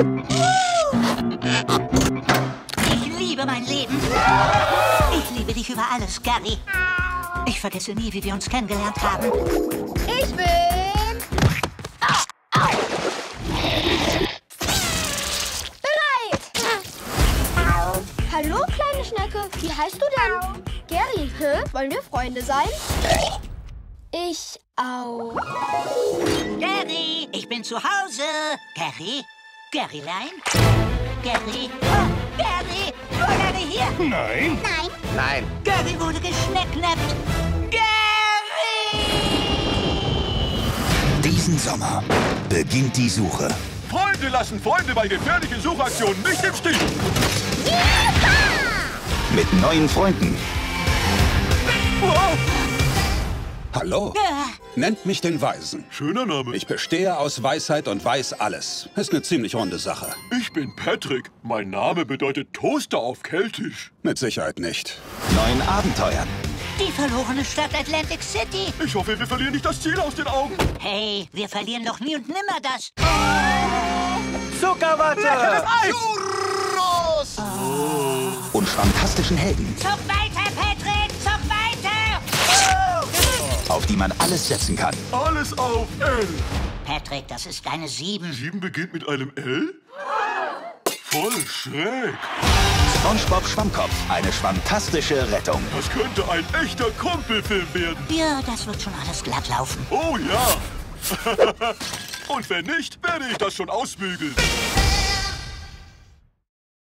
Ich liebe mein Leben. Ich liebe dich über alles, Gary. Ich vergesse nie, wie wir uns kennengelernt haben. Ich bin... Bereit! Hallo, kleine Schnecke. Wie heißt du denn? Gary, hä? Wollen wir Freunde sein? Ich auch. Gary, ich bin zu Hause. Gary? Garylein? Gary? Oh, Gary! Nur Gary hier! Nein. Nein. Nein. Gary wurde geschnecknappt! Gary! Diesen Sommer beginnt die Suche. Freunde lassen Freunde bei gefährlichen Suchaktionen nicht im Stich. Mit neuen Freunden. Hallo? Nennt mich den Weisen. Schöner Name. Ich bestehe aus Weisheit und weiß alles. Ist eine ziemlich runde Sache. Ich bin Patrick. Mein Name bedeutet Toaster auf Keltisch. Mit Sicherheit nicht. Neuen Abenteuern. Die verlorene Stadt Atlantic City. Ich hoffe, wir verlieren nicht das Ziel aus den Augen. Hey, wir verlieren doch nie und nimmer das. Zuckerwatte. Churros! Und fantastischen Helden, Zug weiter, auf die man alles setzen kann. Alles auf L. Patrick, das ist eine Sieben. Sieben beginnt mit einem L? Voll schräg. SpongeBob Schwammkopf. Eine fantastische Rettung. Das könnte ein echter Kumpelfilm werden. Ja, das wird schon alles glatt laufen. Oh ja. Und wenn nicht, werde ich das schon ausbügeln.